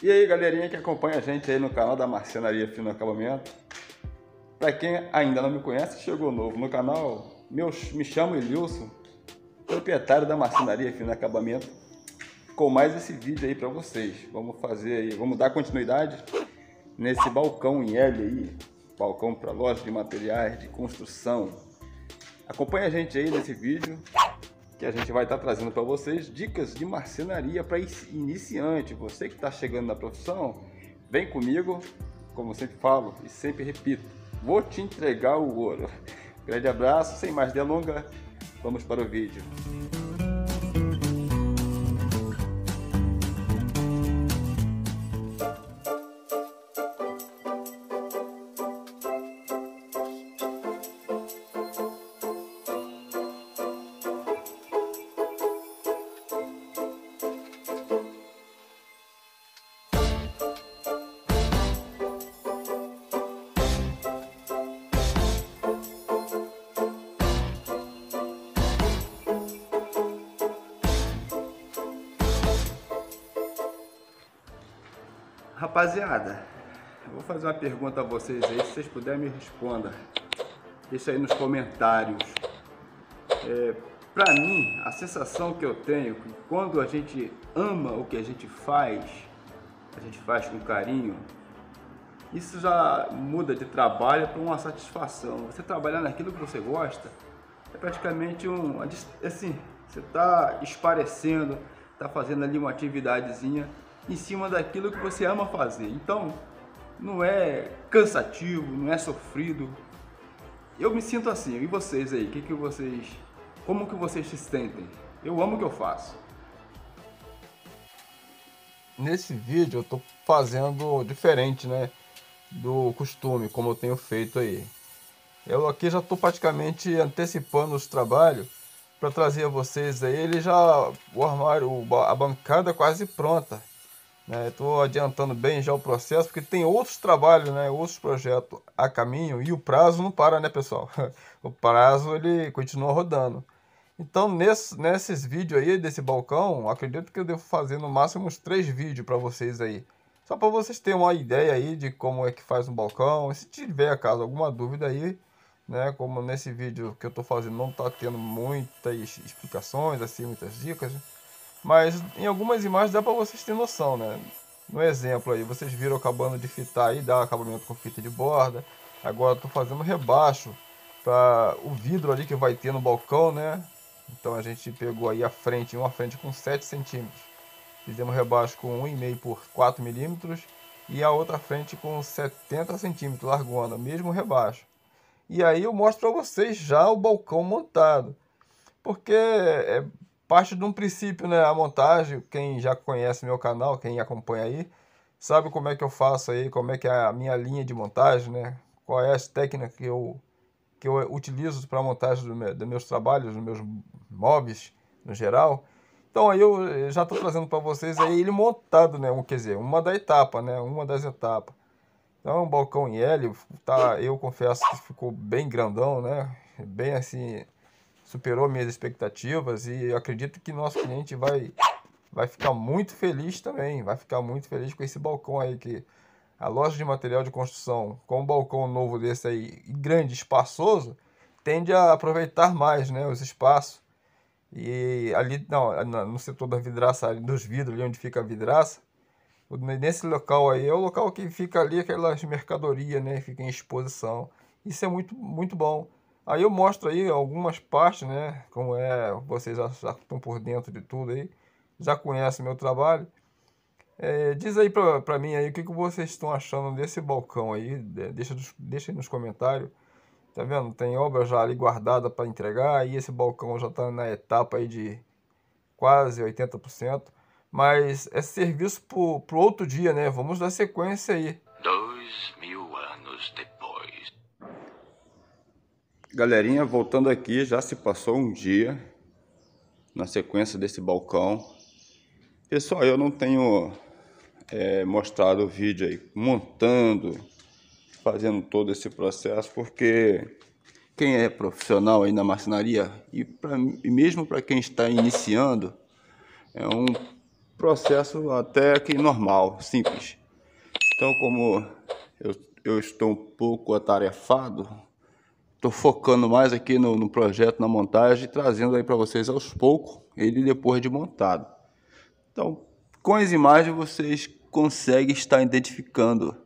E aí galerinha que acompanha a gente aí no canal da Marcenaria Fino Acabamento. Para quem ainda não me conhece, chegou novo no canal, meu, me chamo Elilson, proprietário da Marcenaria Fino Acabamento, com mais esse vídeo aí para vocês. Vamos fazer aí, vamos dar continuidade nesse balcão em L aí, balcão para loja de materiais de construção. Acompanhe a gente aí nesse vídeo que a gente vai estar tá trazendo para vocês dicas de marcenaria para iniciante. Você que está chegando na profissão, vem comigo, como sempre falo e sempre repito, vou te entregar o ouro. Grande abraço, sem mais delongas, vamos para o vídeo. Rapaziada, eu vou fazer uma pergunta a vocês aí, se vocês puderem me responder. Deixa aí nos comentários. É, pra mim, a sensação que eu tenho que quando a gente ama o que a gente faz, a gente faz com carinho, isso já muda de trabalho para uma satisfação. Você trabalhar naquilo que você gosta é praticamente um. Assim, você está esparecendo, está fazendo ali uma atividadezinha em cima daquilo que você ama fazer. Então, não é cansativo, não é sofrido. Eu me sinto assim. E vocês aí? Que que vocês, como que vocês se sentem? Eu amo o que eu faço. Nesse vídeo eu tô fazendo diferente, né, do costume, como eu tenho feito aí. Eu aqui já estou praticamente antecipando os trabalhos para trazer a vocês aí. Ele já o armário, a bancada quase pronta. Estou né? adiantando bem já o processo, porque tem outros trabalhos, né? outros projetos a caminho e o prazo não para, né, pessoal? o prazo ele continua rodando. Então, nesse, nesses vídeos aí desse balcão, acredito que eu devo fazer no máximo uns três vídeos para vocês aí. Só para vocês terem uma ideia aí de como é que faz um balcão. E se tiver, caso, alguma dúvida aí, né? Como nesse vídeo que eu estou fazendo não está tendo muitas explicações, assim, muitas dicas. Mas em algumas imagens dá para vocês terem noção, né? No exemplo aí, vocês viram acabando de fitar aí, dar acabamento com fita de borda. Agora estou fazendo rebaixo para o vidro ali que vai ter no balcão, né? Então a gente pegou aí a frente, uma frente com 7 centímetros. Fizemos rebaixo com 1,5 por 4 milímetros e a outra frente com 70 centímetros, largona, mesmo rebaixo. E aí eu mostro para vocês já o balcão montado. Porque é parte de um princípio, né? A montagem, quem já conhece meu canal, quem acompanha aí, sabe como é que eu faço aí, como é que é a minha linha de montagem, né? Qual é as técnicas que eu, que eu utilizo para montagem do meu, dos meus trabalhos, dos meus móveis no geral. Então aí eu já estou trazendo para vocês aí ele montado, né? Quer dizer, uma da etapa, né? Uma das etapas. Então, um balcão em L, tá, eu confesso que ficou bem grandão, né? Bem assim, superou minhas expectativas e acredito que nosso cliente vai, vai ficar muito feliz também, vai ficar muito feliz com esse balcão aí que a loja de material de construção com um balcão novo desse aí grande, espaçoso, tende a aproveitar mais, né, os espaços. E ali, não, no setor da vidraça, dos vidros, ali onde fica a vidraça, nesse local aí é o local que fica ali aquelas mercadorias, né, fica em exposição. Isso é muito, muito bom. Aí eu mostro aí algumas partes, né? Como é, vocês já, já estão por dentro de tudo aí, já conhecem meu trabalho. É, diz aí pra, pra mim aí o que, que vocês estão achando desse balcão aí, deixa, deixa aí nos comentários. Tá vendo? Tem obra já ali guardada para entregar e esse balcão já está na etapa aí de quase 80%. Mas é serviço pro, pro outro dia, né? Vamos dar sequência aí. Dois mil anos depois. Galerinha, voltando aqui, já se passou um dia na sequência desse balcão. Pessoal, eu não tenho é, mostrado o vídeo aí montando, fazendo todo esse processo, porque quem é profissional aí na marcenaria e, pra, e mesmo para quem está iniciando, é um processo até que normal, simples. Então, como eu, eu estou um pouco atarefado, estou focando mais aqui no, no, projeto, na montagem, trazendo aí para vocês aos poucos, ele depois de montado. Então, com as imagens vocês conseguem estar identificando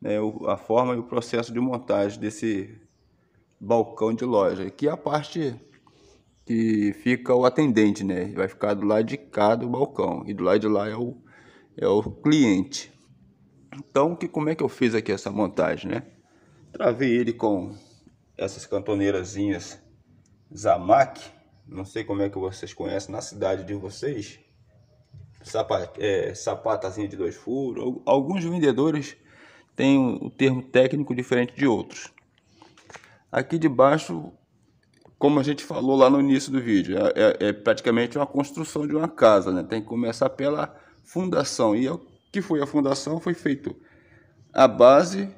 né, a forma e o processo de montagem desse balcão de loja. Aqui é a parte que fica o atendente, né? Vai ficar do lado de cá do balcão e do lado de lá é o, é o cliente. Então, que, como é que eu fiz aqui essa montagem, né? Travei ele com essas cantoneirazinhas Zamac, não sei como é que vocês conhecem na cidade de vocês, sapat, é, sapatazinha de dois furos, alguns vendedores têm o um termo técnico diferente de outros. Aqui debaixo como a gente falou lá no início do vídeo, é, é, é, praticamente uma construção de uma casa, né? Tem que começar pela fundação. E o que foi a fundação? Foi feito a base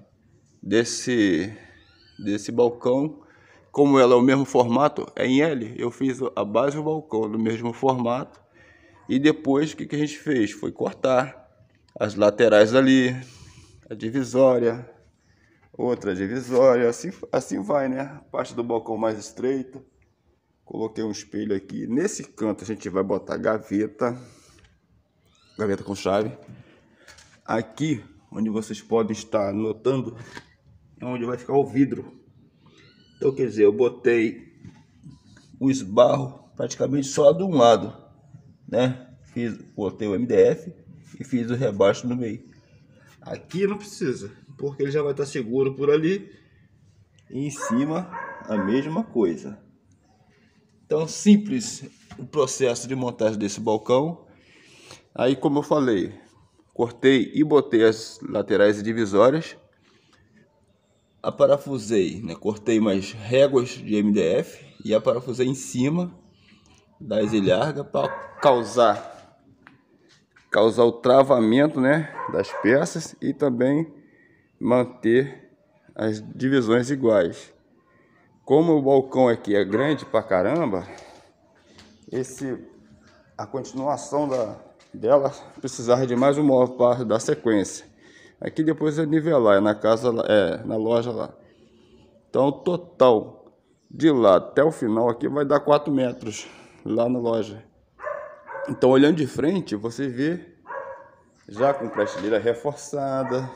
desse, desse balcão. Como ela é o mesmo formato, é em L, eu fiz a base do balcão do mesmo formato. E depois o que, a gente fez? Foi cortar as laterais ali, a divisória, outra divisória, assim, assim vai, né? Parte do balcão mais estreita. Coloquei um espelho aqui. Nesse canto a gente vai botar gaveta, gaveta com chave. Aqui, onde vocês podem estar notando, onde vai ficar o vidro. Então, quer dizer, eu botei o esbarro praticamente só de um lado, né? Fiz, botei o MDF e fiz o rebaixo no meio. Aqui não precisa porque ele já vai estar seguro por ali. E em cima, a mesma coisa. Então, simples o processo de montagem desse balcão. Aí, como eu falei, cortei e botei as laterais divisórias. Aparafusei, né? cortei mais réguas de MDF e aparafusei em cima das ilhargas para causar causar o travamento né, das peças e também manter as divisões iguais. Como o balcão aqui é grande pra caramba, esse a continuação da, dela precisava de mais uma parte da sequência. Aqui depois é nivelar, é na casa, é na loja lá. Então o total de lá até o final aqui vai dar 4 metros lá na loja. Então olhando de frente, você vê já com prateleira reforçada,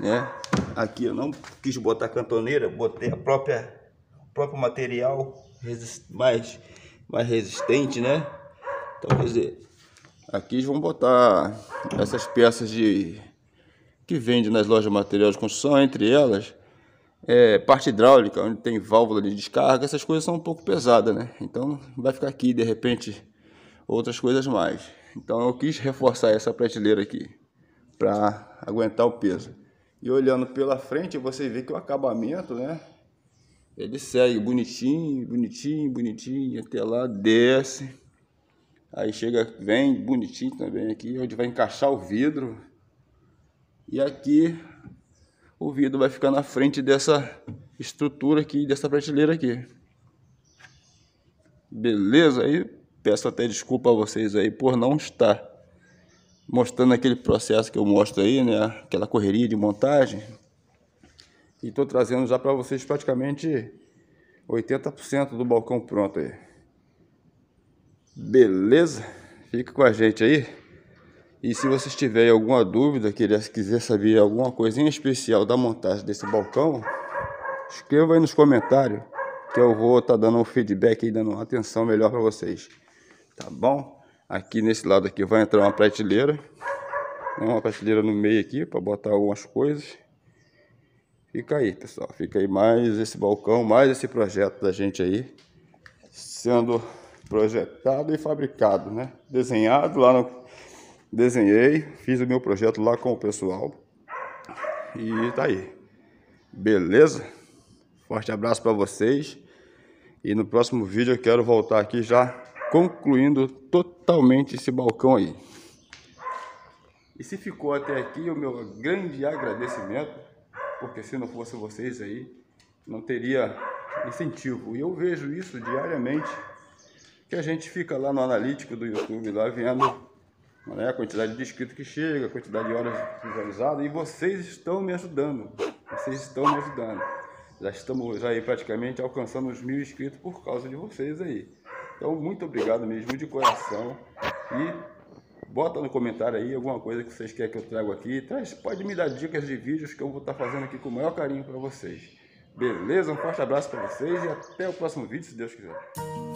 né? Aqui eu não quis botar cantoneira, botei a própria próprio material mais mais resistente, né? Então quer dizer, aqui vão botar essas peças de que vende nas lojas de material de construção, entre elas é, parte hidráulica, onde tem válvula de descarga, essas coisas são um pouco pesadas, né? Então vai ficar aqui de repente outras coisas mais. Então eu quis reforçar essa prateleira aqui para aguentar o peso. E olhando pela frente, você vê que o acabamento, né? Ele segue bonitinho, bonitinho, bonitinho, até lá, desce. Aí chega, vem bonitinho também aqui, onde vai encaixar o vidro. E aqui o vidro vai ficar na frente dessa estrutura aqui, dessa prateleira aqui. Beleza? Aí peço até desculpa a vocês aí por não estar mostrando aquele processo que eu mostro aí, né? Aquela correria de montagem. E estou trazendo já para vocês praticamente 80% do balcão pronto aí. Beleza? Fica com a gente aí. E se vocês tiverem alguma dúvida, quiser saber alguma coisinha especial da montagem desse balcão, escreva aí nos comentários que eu vou estar tá dando um feedback e dando uma atenção melhor para vocês. Tá bom? Aqui nesse lado aqui vai entrar uma prateleira. Uma prateleira no meio aqui para botar algumas coisas. Fica aí, pessoal. Fica aí mais esse balcão, mais esse projeto da gente aí. Sendo projetado e fabricado, né? Desenhado lá no... Desenhei, fiz o meu projeto lá com o pessoal. E tá aí. Beleza? Forte abraço para vocês. E no próximo vídeo eu quero voltar aqui já concluindo totalmente esse balcão aí. E se ficou até aqui, o meu grande agradecimento, porque se não fosse vocês aí, não teria incentivo. E eu vejo isso diariamente, que a gente fica lá no analítico do YouTube, lá vendo Né? A quantidade de inscritos que chega, a quantidade de horas visualizadas, e vocês estão me ajudando. Vocês estão me ajudando. Já estamos aí praticamente alcançando os mil inscritos por causa de vocês aí. Então, muito obrigado mesmo de coração. E bota no comentário aí alguma coisa que vocês querem que eu traga aqui. Traz, pode me dar dicas de vídeos que eu vou estar fazendo aqui com o maior carinho para vocês. Beleza? Um forte abraço para vocês e até o próximo vídeo, se Deus quiser.